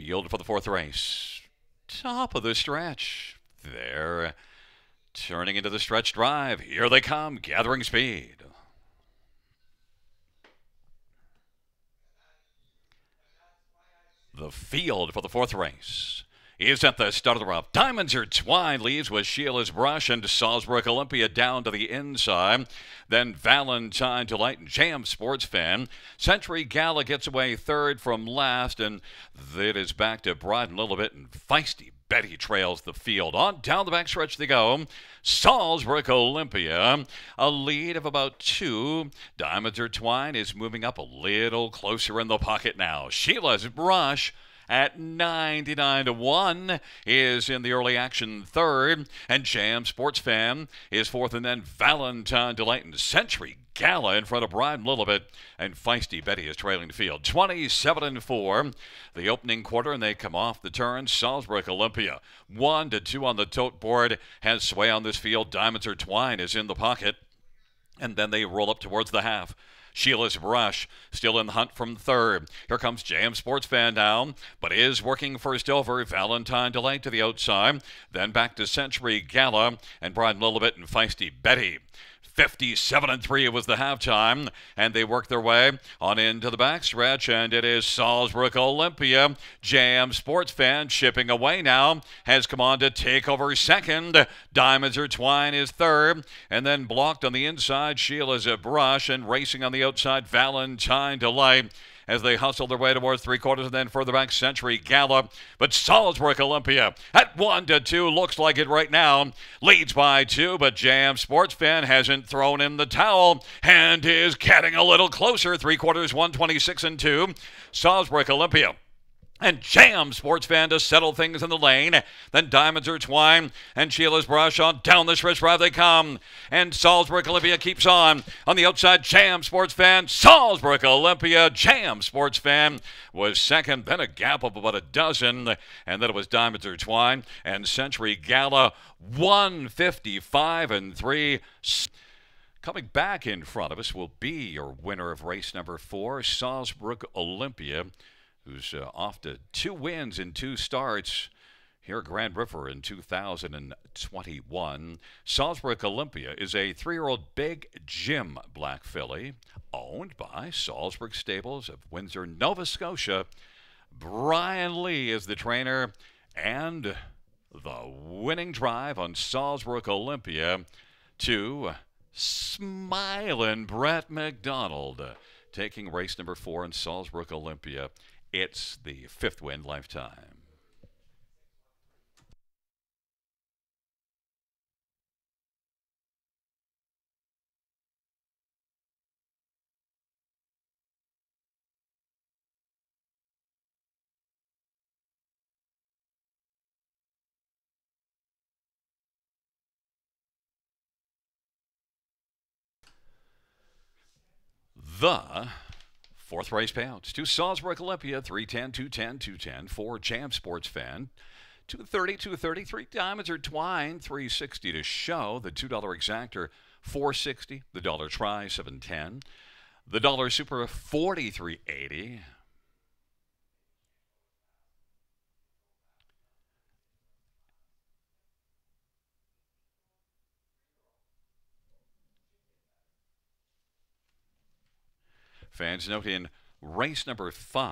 Field for the fourth race. Top of the stretch. They're turning into the stretch drive. Here they come, gathering speed. The field for the fourth race is at the start of the rough. Diamonds are twine leaves with Sheila's brush and Salzburg Olympia down to the inside. Then Valentine Delight and Jam Sports Fan. Century Gala gets away third from last, and it is back to Bride and Lilibet and Feisty Betty trails the field. On down the backstretch they go. Salzburg Olympia, a lead of about two. Diamonds are twine is moving up a little closer in the pocket now. Sheila's brush at 99 to 1 is in the early action third. And Jam Sports Fan is fourth. And then Valentine Delight and Century Gala in front of Brian Lilibet. And Feisty Betty is trailing the field. 27 and 4. The opening quarter, and they come off the turn. Salzburg Olympia. 1 to 2 on the tote board. Has sway on this field. Diamonds or Twine is in the pocket. And then they roll up towards the half. Sheila's Brush still in the hunt from third. Here comes Jam Sports Fan now, but is working first over. Valentine Delight to the outside. Then back to Century Gala and Brian Lilibet and Feisty Betty. 57 and 3 it was the halftime, and they work their way on into the backstretch, and it is Salzburg Olympia. Jam Sports Fan shipping away now has come on to take over second. Diamonds or Twine is third, and then blocked on the inside. Sheila's a brush, and racing on the outside. Valentine Delight as they hustle their way towards three quarters and then further back Century Gala. But Salzburg Olympia at one to two looks like it right now. Leads by two, but Jam Sports Fan hasn't thrown in the towel and is getting a little closer. Three quarters, 126 and two. Salzburg Olympia and Jam Sports Fan to settle things in the lane. Then Diamonds are twine and Sheila's brush on down the stretch drive they come. And Salzburg Olympia keeps on. On the outside, Jam Sports Fan, Salzburg Olympia, Jam Sports Fan was second, then a gap of about a dozen. And then it was Diamonds are twine and Century Gala 155 and 3. Coming back in front of us will be your winner of race number four, Salzburg Olympia who's uh, off to two wins in two starts here at Grand River in 2021. Salzburg Olympia is a three year old big Jim black filly owned by Salzburg Stables of Windsor, Nova Scotia. Brian Lee is the trainer, and the winning drive on Salzburg Olympia to smiling Brett McDonald, taking race number four in Salzburg Olympia. It's the fifth win lifetime. The Fourth race payouts to Salzburg Olympia, 310, 210, 210. For Jam Sports Fan, 230, 230. Three diamonds are twine, 360 to show. The $2 exactor, 460. The dollar try, 710. The dollar super, 4380. Fans note in race number five.